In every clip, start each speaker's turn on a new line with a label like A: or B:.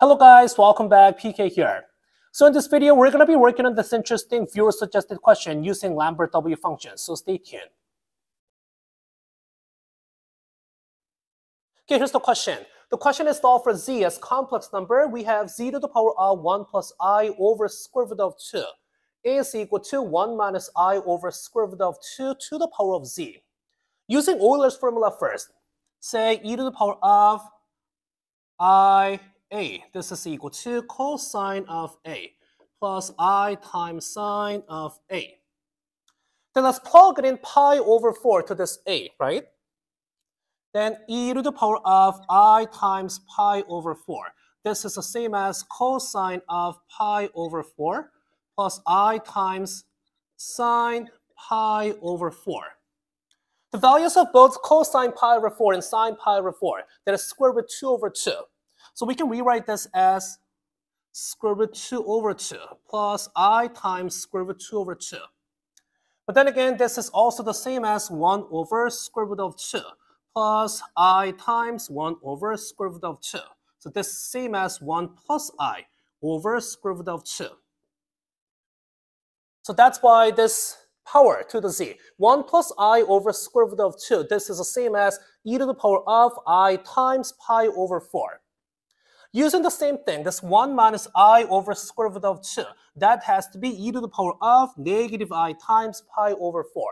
A: Hello guys, welcome back, PK here. So in this video, we're going to be working on this interesting viewer-suggested question using Lambert W function, so stay tuned. Okay, here's the question. The question is solved for z as complex number. We have z to the power of 1 plus i over square root of 2 A is equal to 1 minus i over square root of 2 to the power of z. Using Euler's formula first, say e to the power of i a. This is equal to cosine of a plus i times sine of a. Then let's plug it in pi over 4 to this a, right? Then e to the power of i times pi over 4. This is the same as cosine of pi over 4 plus i times sine pi over 4. The values of both cosine pi over 4 and sine pi over 4, that is square root 2 over 2. So we can rewrite this as square root 2 over 2 plus i times square root 2 over 2. But then again, this is also the same as 1 over square root of 2 plus i times 1 over square root of 2. So this is same as 1 plus i over square root of 2. So that's why this power to the z, 1 plus i over square root of 2, this is the same as e to the power of i times pi over 4. Using the same thing, this 1 minus i over square root of 2, that has to be e to the power of negative i times pi over 4.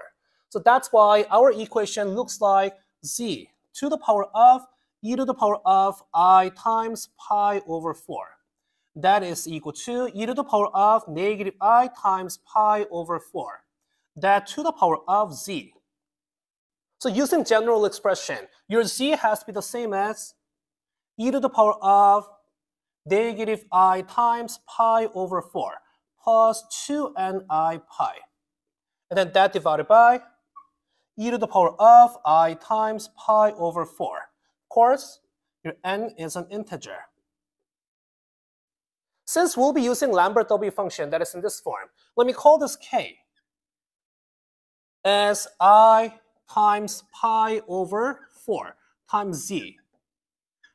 A: So that's why our equation looks like z to the power of e to the power of i times pi over 4. That is equal to e to the power of negative i times pi over 4. That to the power of z. So using general expression, your z has to be the same as e to the power of negative i times pi over 4 plus 2ni pi. And then that divided by e to the power of i times pi over 4. Of course, your n is an integer. Since we'll be using Lambert W function that is in this form, let me call this k as i times pi over 4 times z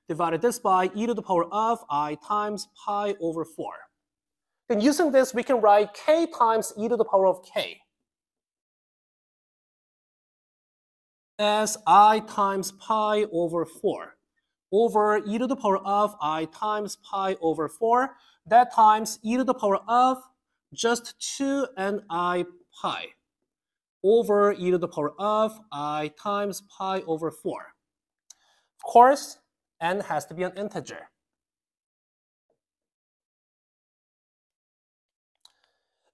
A: divided this by e to the power of i times pi over 4. Then using this, we can write k times e to the power of k as i times pi over 4 over e to the power of i times pi over 4. That times e to the power of just 2 and i pi over e to the power of i times pi over 4. Of course, n has to be an integer.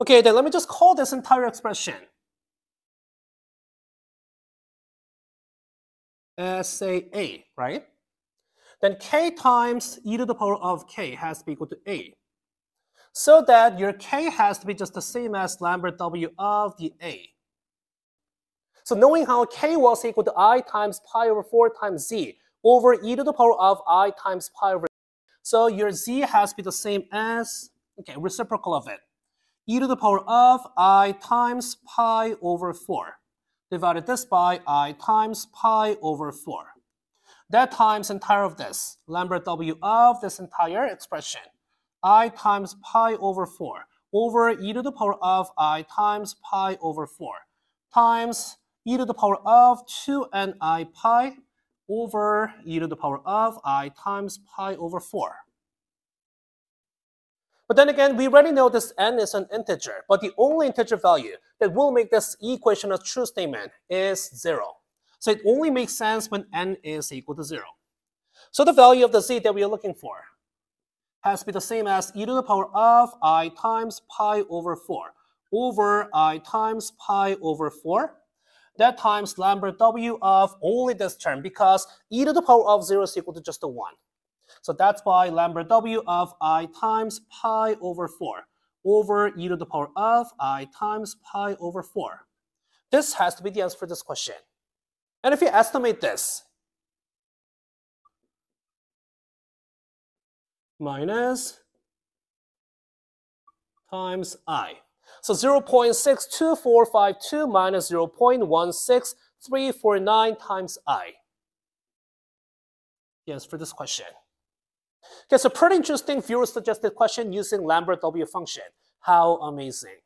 A: Okay, then let me just call this entire expression as say a, right? Then k times e to the power of k has to be equal to a. So that your k has to be just the same as Lambert W of the a. So knowing how k was equal to i times pi over 4 times z, over e to the power of i times pi over So your z has to be the same as, okay, reciprocal of it. e to the power of i times pi over 4 divided this by i times pi over 4. That times entire of this, Lambert W of this entire expression, i times pi over 4 over e to the power of i times pi over 4 times e to the power of 2 n i pi over e to the power of i times pi over 4. But then again, we already know this n is an integer, but the only integer value that will make this equation a true statement is 0. So it only makes sense when n is equal to 0. So the value of the z that we are looking for has to be the same as e to the power of i times pi over 4 over i times pi over 4 that times Lambert W of only this term because e to the power of 0 is equal to just a 1. So that's why Lambert W of i times pi over 4 over e to the power of i times pi over 4. This has to be the answer for this question. And if you estimate this, minus times i. So 0.62452 minus 0.16349 times i. Yes, for this question. Okay, so pretty interesting viewer suggested question using Lambert W function. How amazing.